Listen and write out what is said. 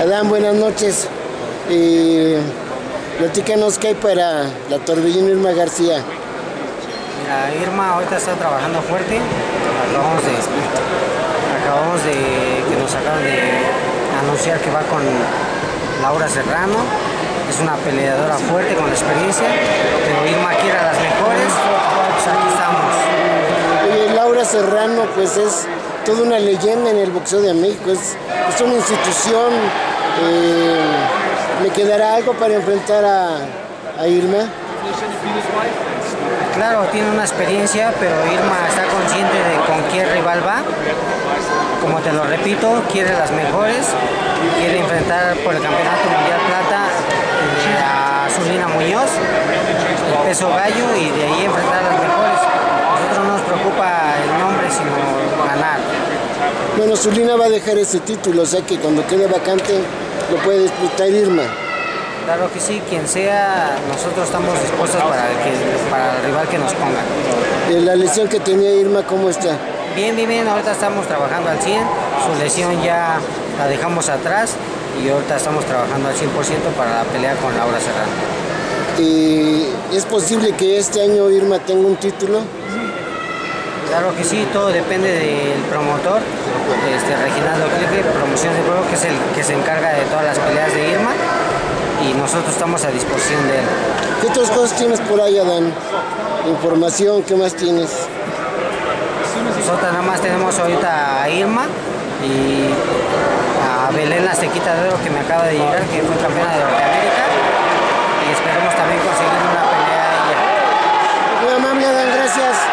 Adán, buenas noches. Eh, platícanos qué hay para la Torbellino Irma García. Mira, Irma ahorita está trabajando fuerte. Acabamos de, acabamos de que nos acaban de anunciar que va con Laura Serrano. Es una peleadora fuerte con experiencia, pero Irma quiere a las mejores. Pues aquí estamos. Oye, Laura Serrano, pues es toda una leyenda en el boxeo de México. Es, es una institución. Eh, ¿Le quedará algo para enfrentar a, a Irma? Claro, tiene una experiencia, pero Irma está consciente de con qué rival va. Como te lo repito, quiere las mejores, quiere enfrentar por el Campeonato Mundial Plata eh, a Zulina Muñoz, el peso gallo, y de ahí enfrentar a las mejores. Nosotros no nos preocupa el nombre, sino ganar. Bueno, Zulina va a dejar ese título, o sea que cuando quede vacante lo puede disputar Irma. Claro que sí, quien sea, nosotros estamos dispuestos para, que, para el rival que nos ponga. La lesión que tenía Irma, ¿cómo está? Bien, bien, bien, ahorita estamos trabajando al 100, su lesión ya la dejamos atrás y ahorita estamos trabajando al 100% para la pelea con Laura Serrano. Eh, ¿Es posible que este año Irma tenga un título? Claro que sí, todo depende del promotor, este, Reginaldo Clique, Promoción de Juego, que es el que se encarga de todas las peleas de Irma y nosotros estamos a disposición de él. ¿Qué otras cosas tienes por ahí, Adán? Información, ¿qué más tienes? Nosotros nada más tenemos ahorita a Irma y a Belén la Sequita de Oro que me acaba de llegar, que fue campeona de Norteamérica y esperemos también conseguir una pelea a ella. Muy amable, Adán, gracias.